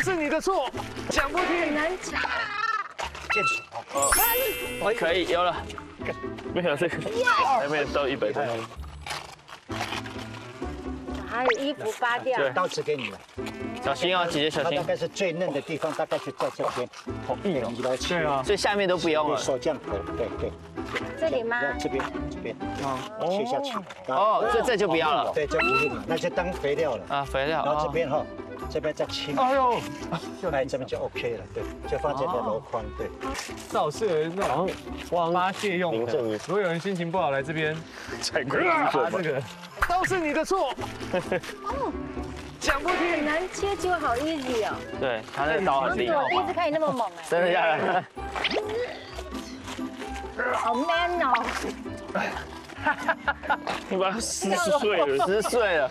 都是你的错，讲不听。难讲。剑手，哦，可以有了，没有这个，还没有到一百多。还有衣服扒掉。对刀子给你了。小心哦，姐姐小心大。概是最嫩的地方，大概是在这边。好硬哦，你来切啊。所以下面都不用对了。手这样头，对对，这里吗？这边这边，切下去。哦，这这就不要了。对，这不用了，那就当肥料了。啊，肥料。然后这哦边哈，这边再清，哎呦，哎，这边就 OK 了，对，就放这边箩筐，对。造势那种发泄用的。如果有人心情不好来这边，才贵啊，这个都是你的错，讲不听。很难切，就好 easy 哦。对，他那个刀很厉害是我，第一次看你那么猛哎，真的假的？好 man 哦。你把它撕碎了，撕碎了。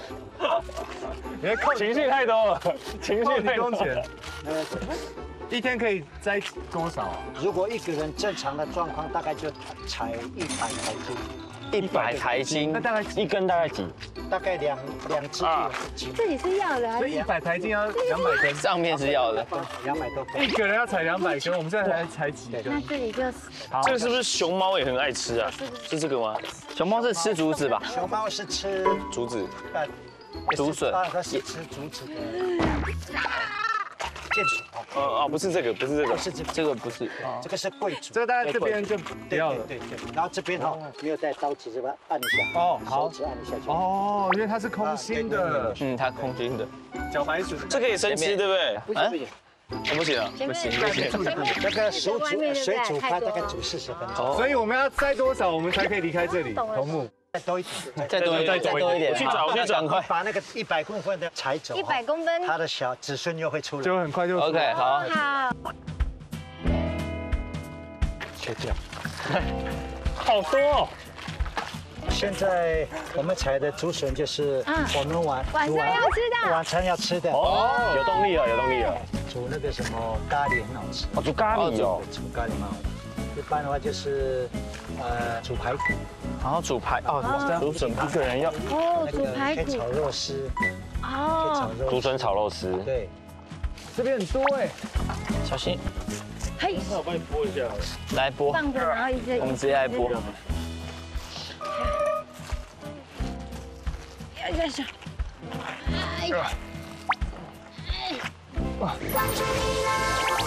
你的扣情绪太多了，情绪太多你工钱，呃，一天可以摘多少啊？如果一个人正常的状况，大概就采一百台斤，一百台斤，那大概一根大概几？大概两两斤，这里是要的所以一？百台斤要两百根，上面是要的。两百多根。一个人要采两百根，我们现在才采几根那？这里就是好这个是不是熊猫也很爱吃啊？是这个吗？熊猫是吃竹子吧？熊猫是吃竹子。呃竹笋啊，它是吃竹子的。哦哦，不是这个，不是这个，是这这个不是。这个是贵族。这个大家这边就不对要了。对对对，然后这边哈，没有带刀子这边按一下，哦好。手指按一下就。哦，因为它是空心的。嗯，它空心的。小白鼠，这个也生吃，对不对？不行不行，我不行啊，前面不行前不行。面这个水外面煮水煮它大概煮四十分钟，哦。所以我们要摘多少，我们才可以离开这里？头目，再多一点，再多一点，再多一点。我去找好我去找快。把那个一百公分的踩走，一百公分。他的小子孙又会出来。就很快就 OK，好。好，切掉。好多哦。现在我们采的竹笋就是嗯我们晚晚上要吃的晚餐要吃的。哦，有动力了，有动力了。煮那个什么咖喱很好吃，哦，煮咖喱哦。煮咖喱蛮好吃。一般的话就是呃煮排骨，然后煮排哦，这样竹笋一个人要哦，那煮排骨炒肉丝，哦炒，肉丝。竹笋炒肉丝。对，这边很多哎，小心，嘿，来剥。放着，然后一直我们直接来剥。哎呀呀，哎，关注你了。